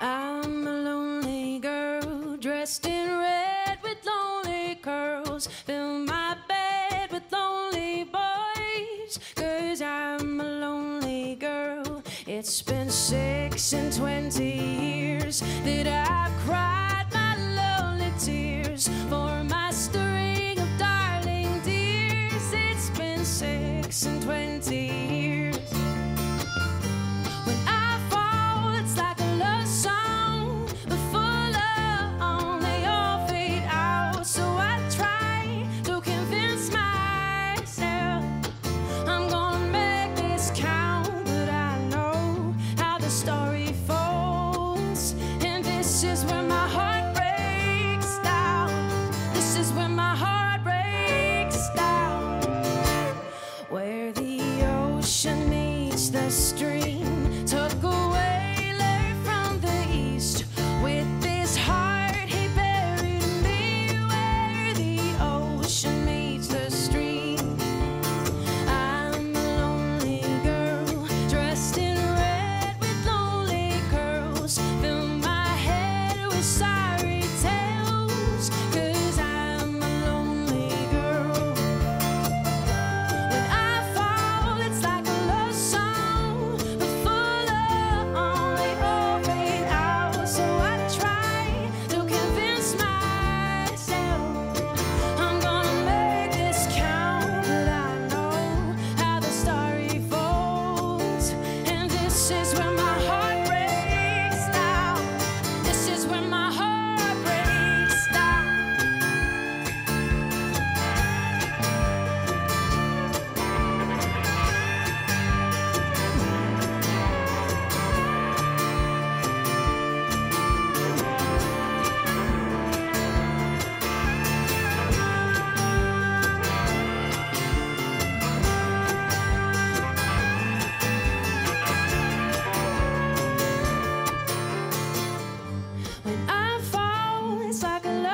I'm a lonely girl dressed in red with lonely curls. Fill my bed with lonely boys, cause I'm a lonely girl. It's been six and twenty years that I've cried my lonely tears for. history.